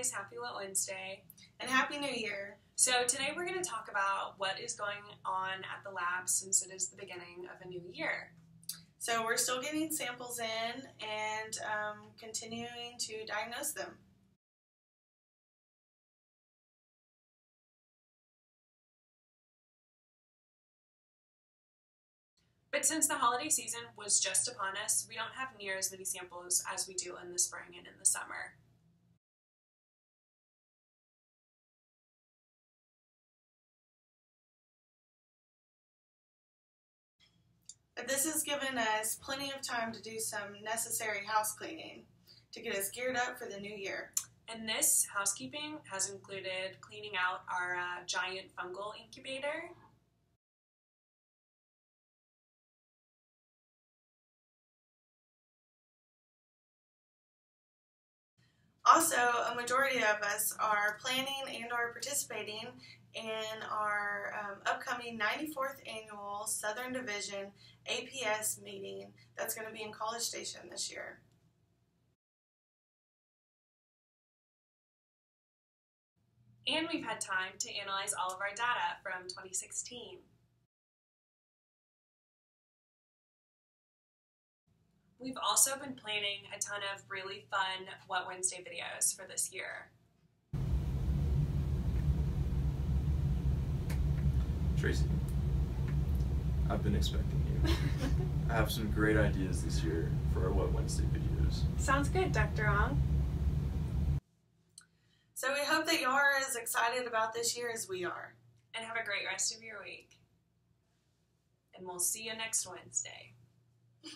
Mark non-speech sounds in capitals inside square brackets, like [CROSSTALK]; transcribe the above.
guys. Happy Lit Wednesday. And Happy New Year. So, today we're going to talk about what is going on at the lab since it is the beginning of a new year. So, we're still getting samples in and um, continuing to diagnose them. But since the holiday season was just upon us, we don't have near as many samples as we do in the spring and in the summer. This has given us plenty of time to do some necessary house cleaning to get us geared up for the new year. And this housekeeping has included cleaning out our uh, giant fungal incubator, Also, a majority of us are planning and are participating in our um, upcoming 94th annual Southern Division APS meeting that's going to be in College Station this year. And we've had time to analyze all of our data from 2016. We've also been planning a ton of really fun What Wednesday videos for this year. Tracy, I've been expecting you. [LAUGHS] I have some great ideas this year for our What Wednesday videos. Sounds good, Dr. Ong. So we hope that you are as excited about this year as we are. And have a great rest of your week. And we'll see you next Wednesday. [LAUGHS]